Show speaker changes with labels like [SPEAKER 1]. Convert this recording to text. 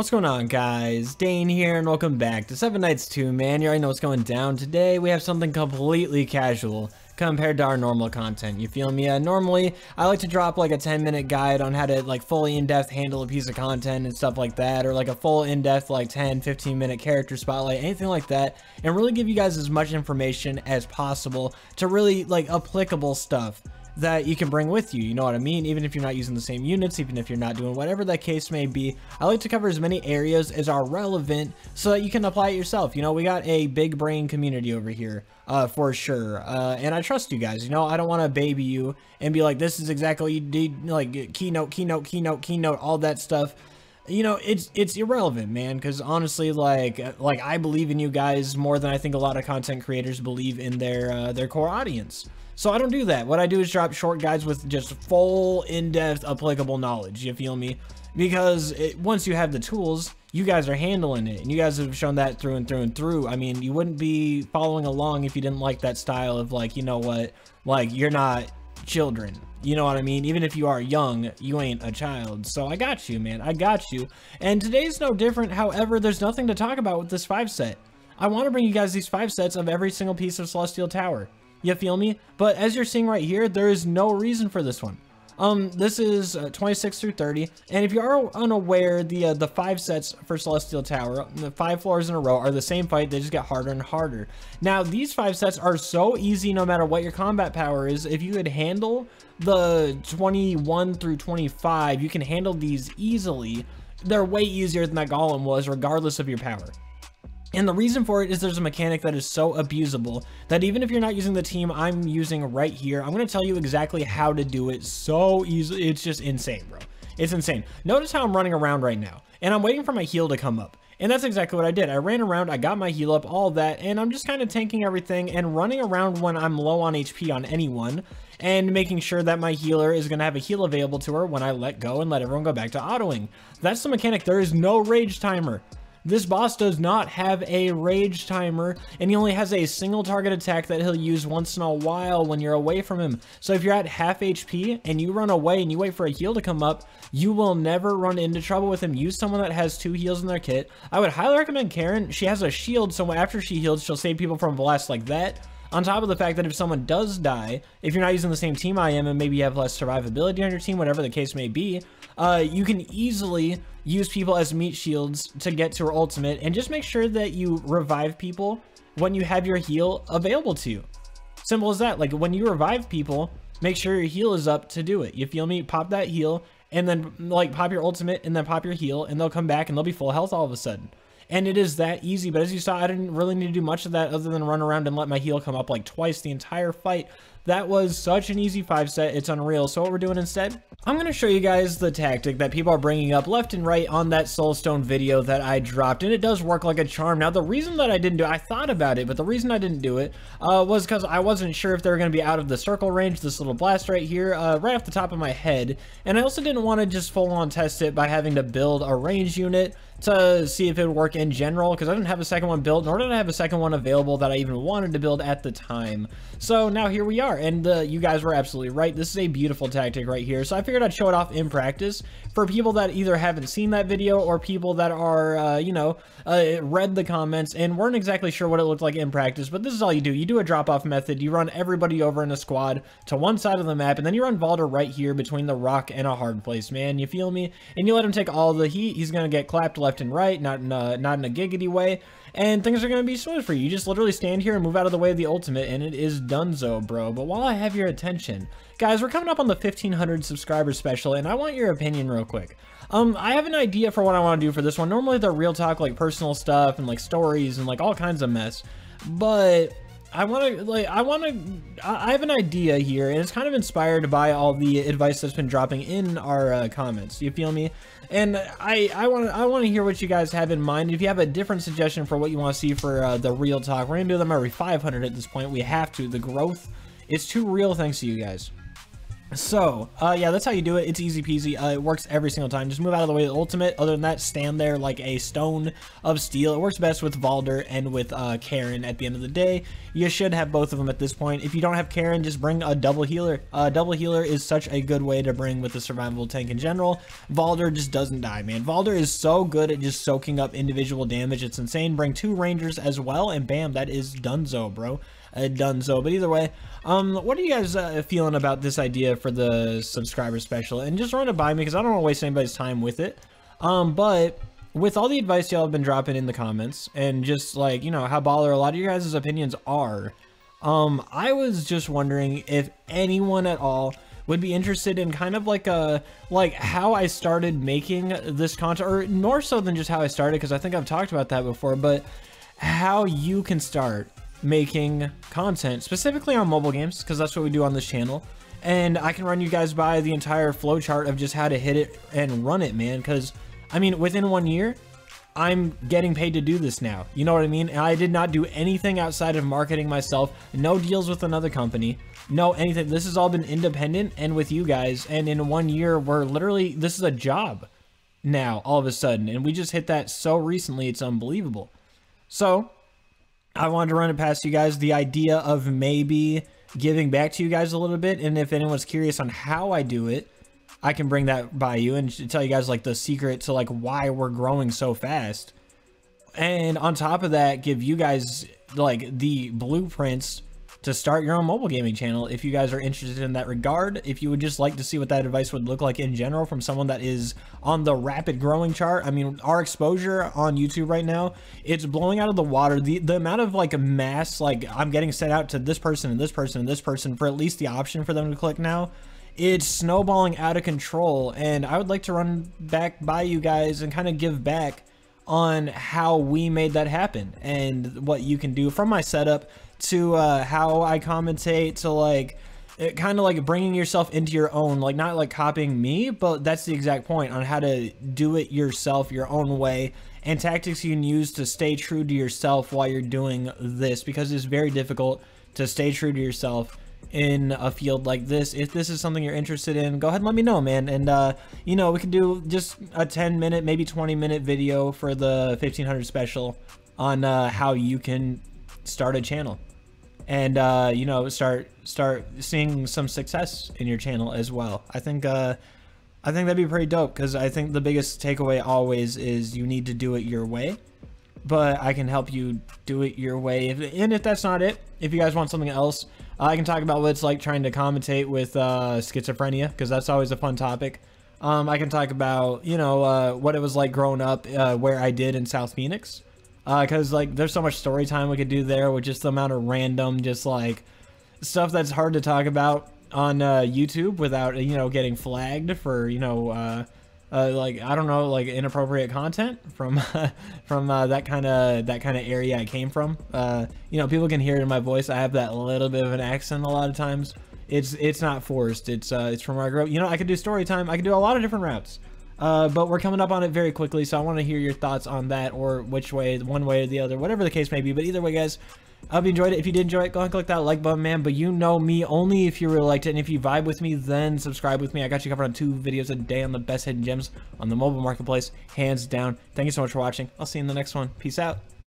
[SPEAKER 1] What's going on guys? Dane here and welcome back to Seven Knights 2 man. You already know what's going down. Today we have something completely casual compared to our normal content. You feel me? Uh, normally I like to drop like a 10 minute guide on how to like fully in-depth handle a piece of content and stuff like that or like a full in-depth like 10 15 minute character spotlight anything like that and really give you guys as much information as possible to really like applicable stuff that you can bring with you. You know what I mean? Even if you're not using the same units, even if you're not doing whatever that case may be, I like to cover as many areas as are relevant so that you can apply it yourself. You know, we got a big brain community over here uh, for sure. Uh, and I trust you guys. You know, I don't want to baby you and be like, this is exactly you need, like keynote, keynote, keynote, keynote, all that stuff you know it's it's irrelevant man because honestly like like i believe in you guys more than i think a lot of content creators believe in their uh, their core audience so I don't do that. What I do is drop short guides with just full, in-depth, applicable knowledge. You feel me? Because it, once you have the tools, you guys are handling it. And you guys have shown that through and through and through. I mean, you wouldn't be following along if you didn't like that style of like, you know what? Like, you're not children. You know what I mean? Even if you are young, you ain't a child. So I got you, man. I got you. And today's no different. However, there's nothing to talk about with this five set. I want to bring you guys these five sets of every single piece of Celestial Tower. You feel me? But as you're seeing right here, there is no reason for this one. Um, this is uh, 26 through 30, and if you are unaware, the uh, the five sets for Celestial Tower, the five floors in a row, are the same fight. They just get harder and harder. Now, these five sets are so easy no matter what your combat power is. If you could handle the 21 through 25, you can handle these easily. They're way easier than that Golem was, regardless of your power. And the reason for it is there's a mechanic that is so abusable that even if you're not using the team I'm using right here, I'm going to tell you exactly how to do it so easily. It's just insane, bro. It's insane. Notice how I'm running around right now and I'm waiting for my heal to come up. And that's exactly what I did. I ran around, I got my heal up, all that, and I'm just kind of tanking everything and running around when I'm low on HP on anyone and making sure that my healer is going to have a heal available to her when I let go and let everyone go back to autoing. That's the mechanic. There is no rage timer. This boss does not have a rage timer, and he only has a single target attack that he'll use once in a while when you're away from him. So if you're at half HP and you run away and you wait for a heal to come up, you will never run into trouble with him. Use someone that has two heals in their kit. I would highly recommend Karin. She has a shield, so after she heals, she'll save people from blasts like that. On top of the fact that if someone does die, if you're not using the same team I am and maybe you have less survivability on your team, whatever the case may be, uh, you can easily use people as meat shields to get to her ultimate and just make sure that you revive people when you have your heal available to you. Simple as that. Like when you revive people, make sure your heal is up to do it. You feel me? Pop that heal and then like pop your ultimate and then pop your heal and they'll come back and they'll be full health all of a sudden and it is that easy. But as you saw, I didn't really need to do much of that other than run around and let my heal come up like twice the entire fight. That was such an easy five set, it's unreal. So what we're doing instead, I'm going to show you guys the tactic that people are bringing up left and right on that Soulstone video that I dropped, and it does work like a charm. Now, the reason that I didn't do it, I thought about it, but the reason I didn't do it uh, was because I wasn't sure if they were going to be out of the circle range, this little blast right here, uh, right off the top of my head, and I also didn't want to just full-on test it by having to build a range unit to see if it would work in general because I didn't have a second one built nor did I have a second one available that I even wanted to build at the time. So now here we are and uh, you guys were absolutely right. This is a beautiful tactic right here. So I figured I'd show it off in practice for people that either haven't seen that video or people that are, uh, you know, uh, read the comments and weren't exactly sure what it looked like in practice. But this is all you do. You do a drop off method. You run everybody over in a squad to one side of the map and then you run Valder right here between the rock and a hard place, man. You feel me? And you let him take all the heat. He's going to get clapped left left and right, not in a, not in a giggity way, and things are going to be smooth for you. You just literally stand here and move out of the way of the ultimate, and it is donezo, bro. But while I have your attention, guys, we're coming up on the 1500 subscriber special, and I want your opinion real quick. Um, I have an idea for what I want to do for this one. Normally, they're real talk, like personal stuff and like stories and like all kinds of mess, but I want to like I want to I have an idea here and it's kind of inspired by all the advice that's been dropping in our uh, comments. You feel me? And I I want to I want to hear what you guys have in mind. If you have a different suggestion for what you want to see for uh, the real talk we're gonna do them every 500 at this point. We have to. The growth it's too real thanks to you guys So, uh, yeah, that's how you do it. It's easy peasy. Uh, it works every single time. Just move out of the way of the ultimate. Other than that, stand there like a stone of steel. It works best with Valder and with uh, Karin at the end of the day. You should have both of them at this point. If you don't have Karin, just bring a double healer. Uh, double healer is such a good way to bring with the survivable tank in general. Valder just doesn't die, man. Valder is so good at just soaking up individual damage. It's insane. Bring two rangers as well, and bam, that is donezo, bro done so. But either way, um, what are you guys uh, feeling about this idea for the subscriber special? And just run it by me because I don't want to waste anybody's time with it. Um, but with all the advice y'all have been dropping in the comments and just like, you know, how baller a lot of your guys' opinions are, um, I was just wondering if anyone at all would be interested in kind of like a like how I started making this content or more so than just how I started because I think I've talked about that before but how you can start making content, specifically on mobile games, because that's what we do on this channel. And I can run you guys by the entire flowchart of just how to hit it and run it, man. Because, I mean, within one year, I'm getting paid to do this now. You know what I mean? And I did not do anything outside of marketing myself. No deals with another company. No anything. This has all been independent and with you guys. And in one year, we're literally, this is a job now, all of a sudden. And we just hit that so recently, it's unbelievable. So, I wanted to run it past you guys. The idea of maybe giving back to you guys a little bit. And if anyone's curious on how I do it, I can bring that by you and tell you guys like the secret to like why we're growing so fast. And on top of that, give you guys like the blueprints to start your own mobile gaming channel if you guys are interested in that regard. If you would just like to see what that advice would look like in general from someone that is on the rapid growing chart. I mean, our exposure on YouTube right now, it's blowing out of the water. The, the amount of like mass, like I'm getting sent out to this person and this person and this person for at least the option for them to click now it's snowballing out of control and I would like to run back by you guys and kind of give back on how we made that happen and what you can do from my setup to uh, how I commentate to like kind of like bringing yourself into your own like not like copying me but that's the exact point on how to do it yourself your own way and tactics you can use to stay true to yourself while you're doing this because it's very difficult to stay true to yourself in a field like this. If this is something you're interested in go ahead and let me know man and uh you know we can do just a 10 minute maybe 20 minute video for the 1500 special on uh how you can start a channel and uh you know start start seeing some success in your channel as well i think uh i think that'd be pretty dope because i think the biggest takeaway always is you need to do it your way but I can help you do it your way. If, and if that's not it, if you guys want something else, uh, I can talk about what it's like trying to commentate with uh, schizophrenia, because that's always a fun topic. Um, I can talk about, you know, uh, what it was like growing up, uh, where I did in South Phoenix. Because, uh, like, there's so much story time we could do there with just the amount of random, just, like, stuff that's hard to talk about on uh, YouTube without, you know, getting flagged for, you know, uh, like I don't know, like inappropriate content from from uh, that kind of that kind of area I came from. Uh, you know, people can hear in my voice. I have that little bit of an accent a lot of times. It's it's not forced. It's uh, it's from where I grew up. You know, I could do story time. I could do a lot of different routes. Uh, but we're coming up on it very quickly, so I want to hear your thoughts on that, or which way, one way or the other, whatever the case may be. But either way, guys, I hope you enjoyed it. If you did enjoy it, go and click that like button, man. But you know me only if you really liked it. And if you vibe with me, then subscribe with me. I got you covered on two videos a day on the best hidden gems on the mobile marketplace. Hands down. Thank you so much for watching. I'll see you in the next one. Peace out.